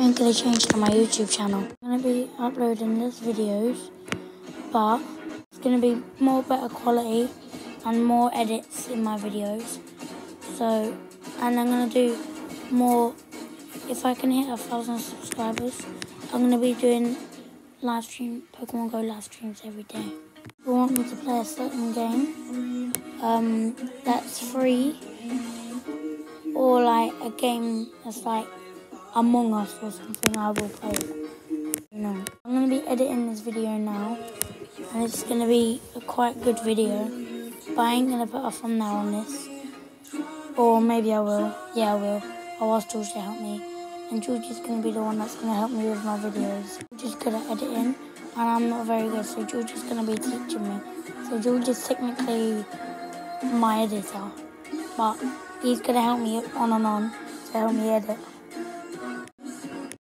I'm going to change to my YouTube channel. I'm going to be uploading less videos, but it's going to be more better quality and more edits in my videos. So, and I'm going to do more, if I can hit a thousand subscribers, I'm going to be doing live stream, Pokemon Go live streams every day. If you want me to play a certain game um, that's free, or like a game that's like Among Us or something, I will play know, I'm going to be editing this video now, and it's going to be a quite good video, but I ain't going to put a thumbnail on this. Or maybe I will. Yeah, I will. Oh, I'll ask George to help me. And George is going to be the one that's going to help me with my videos. George is good at editing, and I'm not very good, so George is going to be teaching me. So George is technically my editor, but he's going to help me on and on to help me edit.